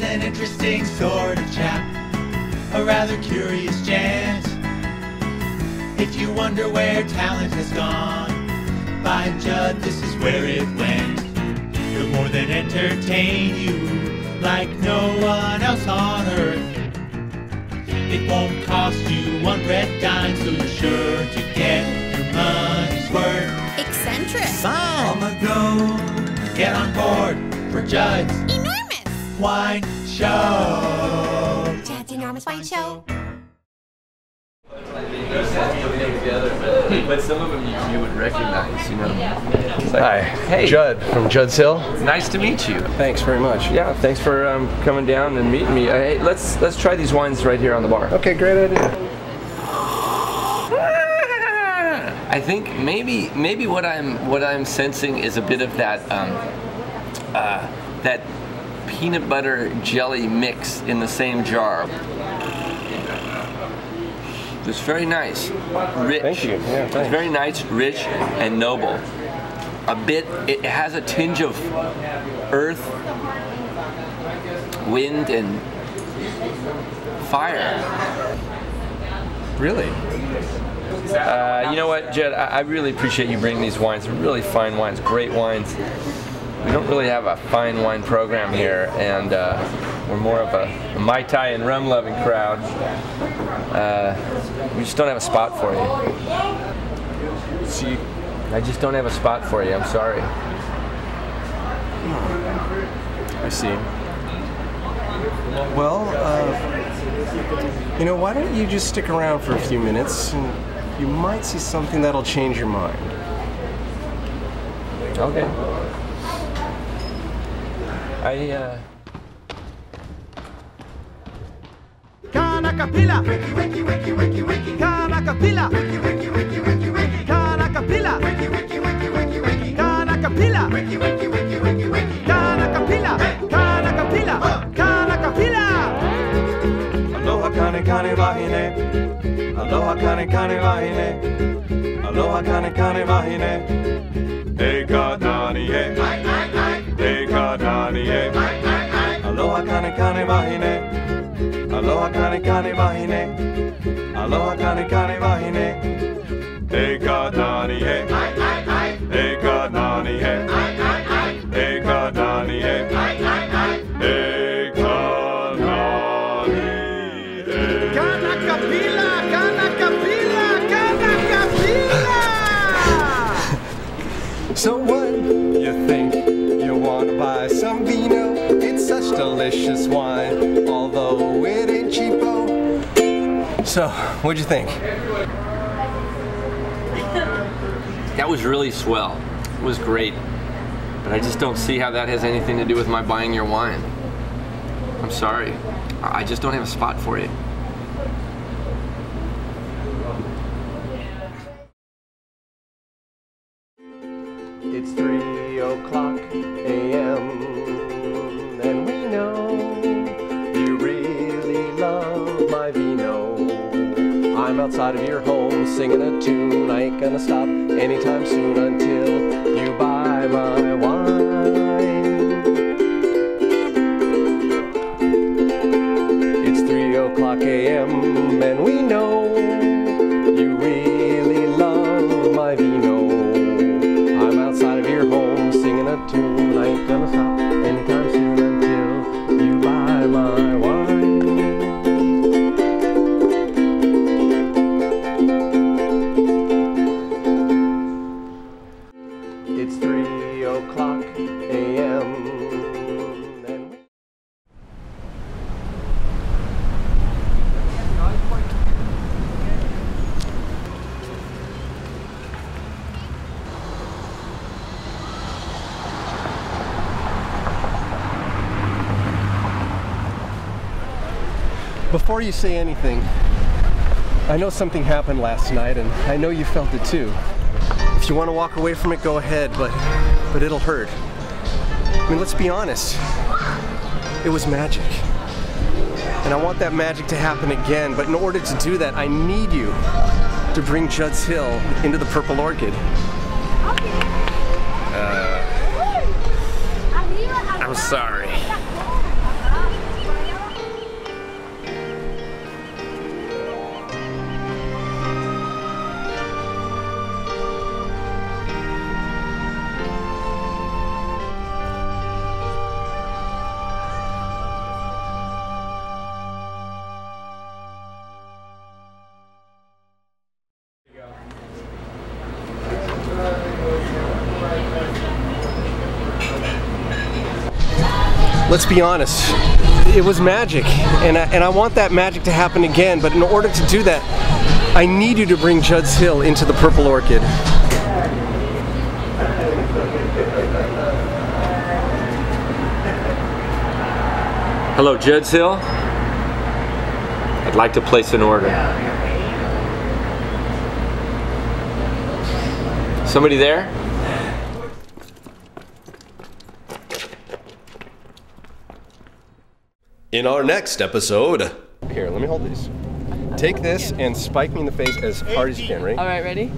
He's an interesting sort of chap, a rather curious gent. If you wonder where talent has gone, by Judd, this is where it went. He'll more than entertain you like no one else on earth. It won't cost you one red dime, so you're sure to get your money's worth. Eccentric. On the go, get on board for Judd's Enormous. Wine Show. Judd's Enormous Wine Show. But some of them you, you would recognize, you know. Hi. Hey. Judd from Judd's Hill. Nice to meet you. Thanks very much. Yeah, thanks for um, coming down and meeting me. Uh, hey, let's let's try these wines right here on the bar. Okay, great idea. I think maybe maybe what I'm what I'm sensing is a bit of that um, uh, that peanut butter jelly mix in the same jar. It's very nice, rich. Thank you. Yeah, it's very nice, rich, and noble. A bit. It has a tinge of earth, wind, and fire. Really? Uh, you know what, Jed? I, I really appreciate you bringing these wines. They're really fine wines, great wines. We don't really have a fine wine program here, and uh, we're more of a, a Mai Tai and rum loving crowd. Uh, we just don't have a spot for you. See, I just don't have a spot for you. I'm sorry. I see. Well, uh, you know, why don't you just stick around for a few minutes and you might see something that'll change your mind. Okay. I, uh, Kanakapila. Wiki, wiki, wiki, wiki, wiki. Kanakapila. Wiki, wiki, wiki, wiki, wiki. Kanakapila. Wiki, wiki, wiki, wiki, wiki. Kanakapila. Wiki, wiki, wiki, wiki, wiki. Kanakapila. Kanakapila. Kanakapila. Aloha kane kane wahine. Aloha kane kane wahine. Aloha kane kane wahine. Eka nani e. Eka nani e. Aloha kane kane wahine. Aloha kane kane wahine. Aloha kane kane wahine. Eka nani he. Eka nani he. Eka nani he. Eka nani he. Kanakapila, kanakapila, kanakapila. So what? You think delicious wine, although it ain't cheapo. So, what'd you think? that was really swell. It was great. But I just don't see how that has anything to do with my buying your wine. I'm sorry. I I just don't have a spot for you. It's three o'clock a.m. outside of your home singing a tune. I ain't gonna stop anytime soon until you buy my wine. It's three o'clock a.m. and we know you really love my vino. I'm outside of your home singing a tune. I ain't gonna stop Before you say anything, I know something happened last night and I know you felt it too. If you want to walk away from it, go ahead, but but it'll hurt. I mean, let's be honest. It was magic. And I want that magic to happen again, but in order to do that, I need you to bring Judd's Hill into the Purple Orchid. Uh, I'm sorry. Let's be honest, it was magic, and I, and I want that magic to happen again. But in order to do that, I need you to bring Judd's Hill into the Purple Orchid. Hello, Judd's Hill. I'd like to place an order. Somebody there? In our next episode. Here, let me hold these. Take this and spike me in the face as hard as you can, right? All right, ready?